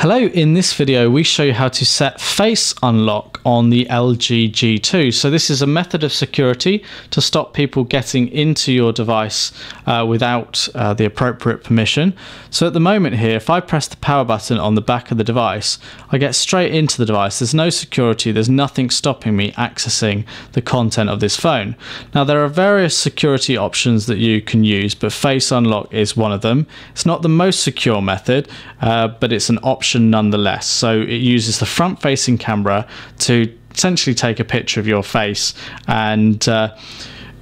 Hello, in this video we show you how to set face unlock on the LG G2. So this is a method of security to stop people getting into your device uh, without uh, the appropriate permission. So at the moment here, if I press the power button on the back of the device, I get straight into the device. There's no security, there's nothing stopping me accessing the content of this phone. Now there are various security options that you can use, but face unlock is one of them. It's not the most secure method, uh, but it's an option nonetheless. So it uses the front facing camera to essentially take a picture of your face and uh,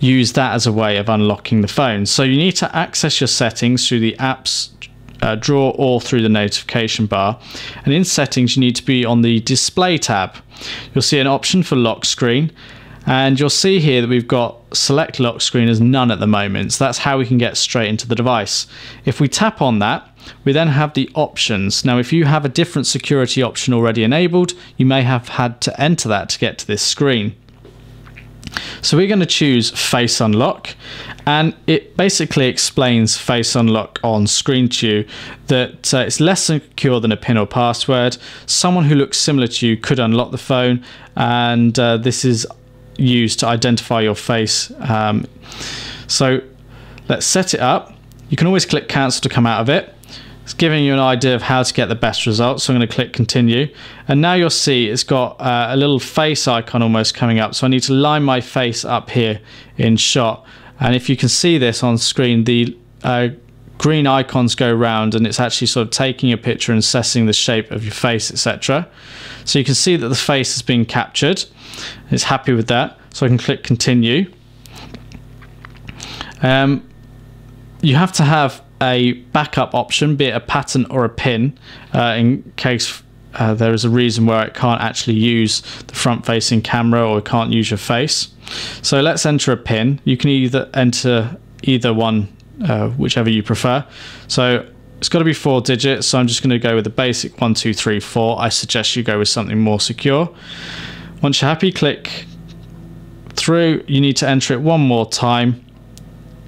use that as a way of unlocking the phone. So you need to access your settings through the apps uh, drawer or through the notification bar. And in settings, you need to be on the display tab. You'll see an option for lock screen. And you'll see here that we've got select lock screen as none at the moment. So that's how we can get straight into the device. If we tap on that, we then have the options. Now, if you have a different security option already enabled, you may have had to enter that to get to this screen. So we're going to choose Face Unlock and it basically explains Face Unlock on screen to you that uh, it's less secure than a PIN or password. Someone who looks similar to you could unlock the phone and uh, this is used to identify your face. Um, so let's set it up. You can always click cancel to come out of it. It's giving you an idea of how to get the best results. So I'm going to click continue. And now you'll see it's got uh, a little face icon almost coming up. So I need to line my face up here in shot. And if you can see this on screen, the uh, green icons go round and it's actually sort of taking a picture and assessing the shape of your face, etc. So you can see that the face has been captured. It's happy with that. So I can click continue. Um, you have to have a backup option, be it a pattern or a pin, uh, in case uh, there is a reason where it can't actually use the front facing camera or it can't use your face. So let's enter a pin. You can either enter either one, uh, whichever you prefer. So it's got to be four digits. So I'm just going to go with the basic one, two, three, four. I suggest you go with something more secure. Once you're happy, click through. You need to enter it one more time.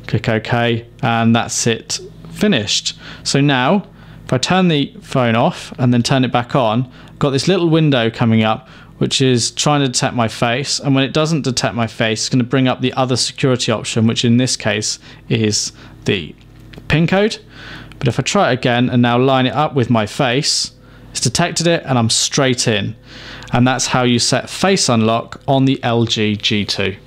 Click OK, and that's it finished. So now, if I turn the phone off and then turn it back on, I've got this little window coming up which is trying to detect my face. And when it doesn't detect my face, it's going to bring up the other security option, which in this case is the PIN code. But if I try it again and now line it up with my face, it's detected it and I'm straight in. And that's how you set face unlock on the LG G2.